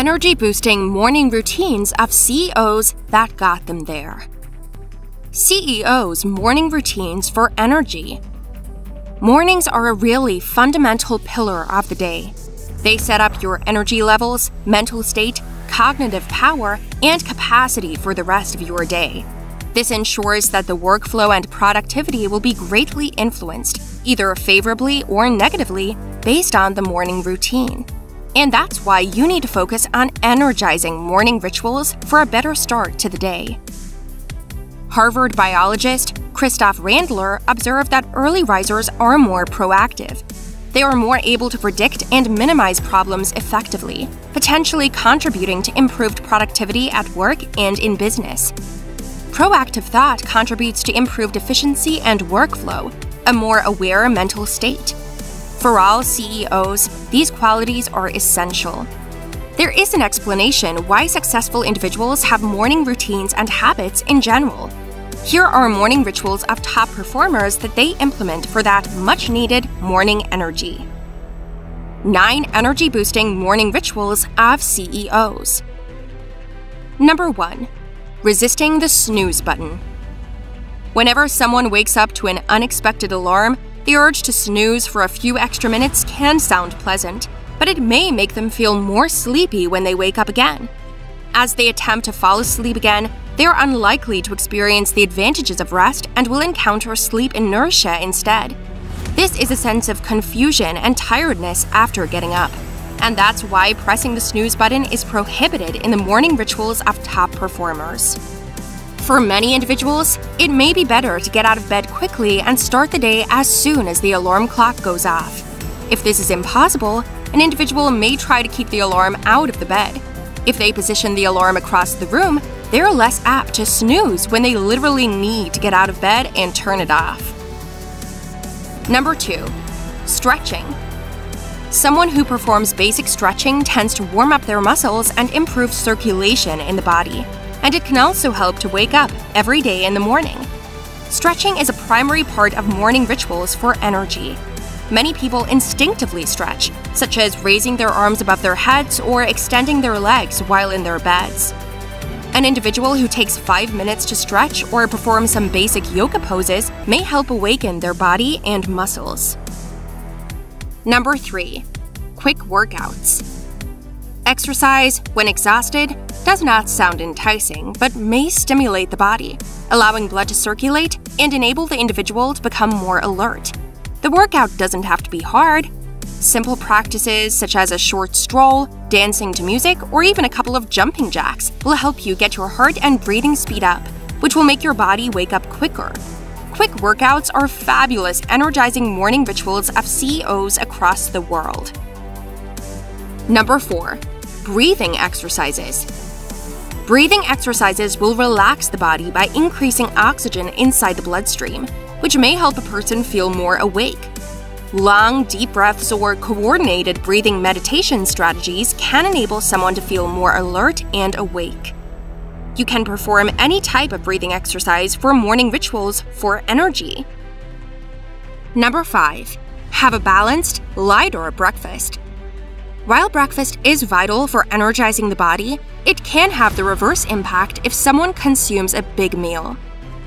energy boosting morning routines of CEOs that got them there. CEOs' morning routines for energy. Mornings are a really fundamental pillar of the day. They set up your energy levels, mental state, cognitive power, and capacity for the rest of your day. This ensures that the workflow and productivity will be greatly influenced, either favorably or negatively, based on the morning routine. And that's why you need to focus on energizing morning rituals for a better start to the day. Harvard biologist Christoph Randler observed that early risers are more proactive. They are more able to predict and minimize problems effectively, potentially contributing to improved productivity at work and in business. Proactive thought contributes to improved efficiency and workflow, a more aware mental state. For all CEOs, these qualities are essential. There is an explanation why successful individuals have morning routines and habits in general. Here are morning rituals of top performers that they implement for that much needed morning energy. 9 energy boosting morning rituals of CEOs. Number 1. Resisting the snooze button. Whenever someone wakes up to an unexpected alarm, the urge to snooze for a few extra minutes can sound pleasant, but it may make them feel more sleepy when they wake up again. As they attempt to fall asleep again, they are unlikely to experience the advantages of rest and will encounter sleep inertia instead. This is a sense of confusion and tiredness after getting up. And that's why pressing the snooze button is prohibited in the morning rituals of top performers. For many individuals, it may be better to get out of bed quickly and start the day as soon as the alarm clock goes off. If this is impossible, an individual may try to keep the alarm out of the bed. If they position the alarm across the room, they're less apt to snooze when they literally need to get out of bed and turn it off. Number 2. Stretching. Someone who performs basic stretching tends to warm up their muscles and improve circulation in the body and it can also help to wake up every day in the morning. Stretching is a primary part of morning rituals for energy. Many people instinctively stretch, such as raising their arms above their heads or extending their legs while in their beds. An individual who takes 5 minutes to stretch or perform some basic yoga poses may help awaken their body and muscles. Number 3. Quick workouts. Exercise, when exhausted, does not sound enticing, but may stimulate the body, allowing blood to circulate and enable the individual to become more alert. The workout doesn't have to be hard. Simple practices such as a short stroll, dancing to music, or even a couple of jumping jacks will help you get your heart and breathing speed up, which will make your body wake up quicker. Quick workouts are fabulous, energizing morning rituals of CEOs across the world. Number 4. Breathing exercises. Breathing exercises will relax the body by increasing oxygen inside the bloodstream, which may help a person feel more awake. Long, deep breaths or coordinated breathing meditation strategies can enable someone to feel more alert and awake. You can perform any type of breathing exercise for morning rituals for energy. Number 5. Have a balanced, lighter breakfast. While breakfast is vital for energizing the body, it can have the reverse impact if someone consumes a big meal.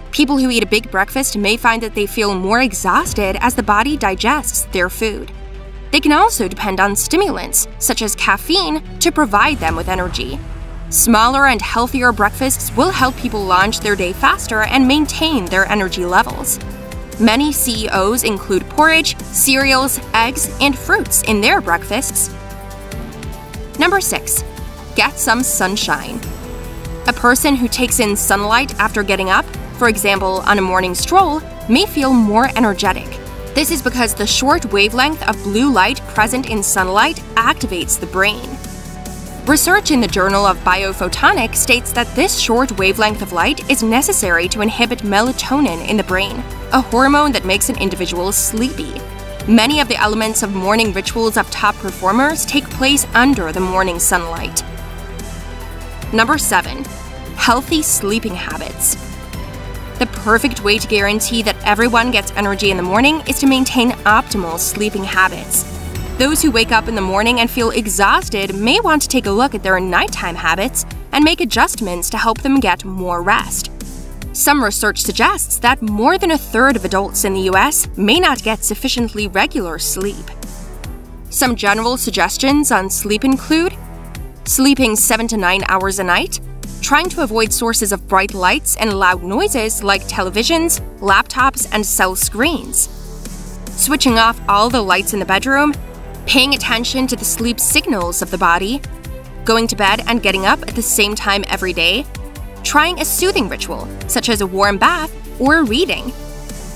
People who eat a big breakfast may find that they feel more exhausted as the body digests their food. They can also depend on stimulants, such as caffeine, to provide them with energy. Smaller and healthier breakfasts will help people launch their day faster and maintain their energy levels. Many CEOs include porridge, cereals, eggs, and fruits in their breakfasts. Number 6 get some sunshine. A person who takes in sunlight after getting up, for example on a morning stroll, may feel more energetic. This is because the short wavelength of blue light present in sunlight activates the brain. Research in the Journal of Biophotonics states that this short wavelength of light is necessary to inhibit melatonin in the brain, a hormone that makes an individual sleepy. Many of the elements of morning rituals of top performers take place under the morning sunlight. Number 7. Healthy sleeping habits. The perfect way to guarantee that everyone gets energy in the morning is to maintain optimal sleeping habits. Those who wake up in the morning and feel exhausted may want to take a look at their nighttime habits and make adjustments to help them get more rest. Some research suggests that more than a third of adults in the US may not get sufficiently regular sleep. Some general suggestions on sleep include sleeping 7 to 9 hours a night, trying to avoid sources of bright lights and loud noises like televisions, laptops, and cell screens, switching off all the lights in the bedroom, paying attention to the sleep signals of the body, going to bed and getting up at the same time every day, trying a soothing ritual, such as a warm bath or reading,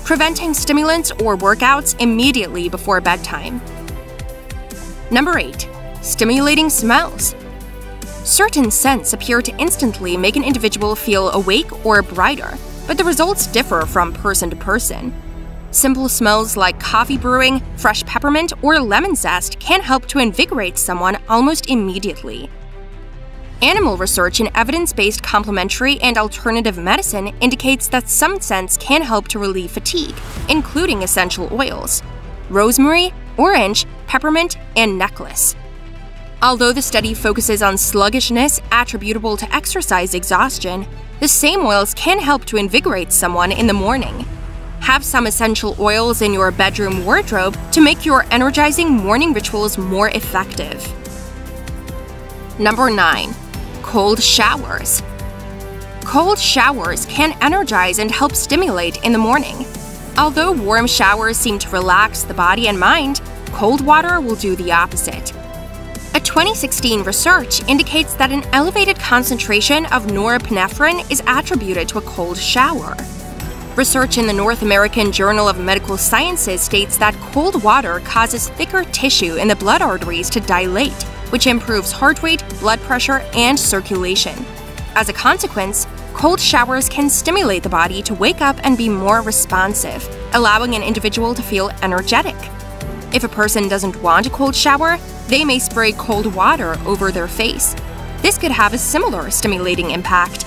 preventing stimulants or workouts immediately before bedtime. Number 8. Stimulating smells. Certain scents appear to instantly make an individual feel awake or brighter, but the results differ from person to person. Simple smells like coffee brewing, fresh peppermint, or lemon zest can help to invigorate someone almost immediately. Animal research in evidence based complementary and alternative medicine indicates that some scents can help to relieve fatigue, including essential oils rosemary, orange, peppermint, and necklace. Although the study focuses on sluggishness attributable to exercise exhaustion, the same oils can help to invigorate someone in the morning. Have some essential oils in your bedroom wardrobe to make your energizing morning rituals more effective. Number 9 cold showers. Cold showers can energize and help stimulate in the morning. Although warm showers seem to relax the body and mind, cold water will do the opposite. A 2016 research indicates that an elevated concentration of norepinephrine is attributed to a cold shower. Research in the North American Journal of Medical Sciences states that cold water causes thicker tissue in the blood arteries to dilate, which improves heart rate, blood pressure, and circulation. As a consequence, cold showers can stimulate the body to wake up and be more responsive, allowing an individual to feel energetic. If a person doesn't want a cold shower, they may spray cold water over their face. This could have a similar stimulating impact.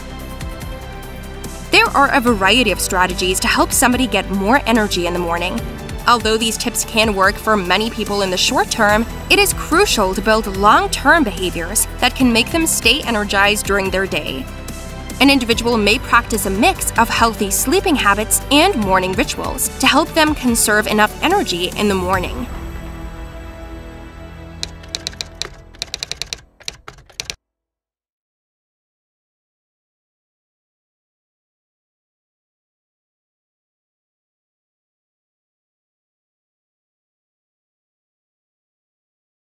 There are a variety of strategies to help somebody get more energy in the morning, Although these tips can work for many people in the short term, it is crucial to build long term behaviors that can make them stay energized during their day. An individual may practice a mix of healthy sleeping habits and morning rituals to help them conserve enough energy in the morning.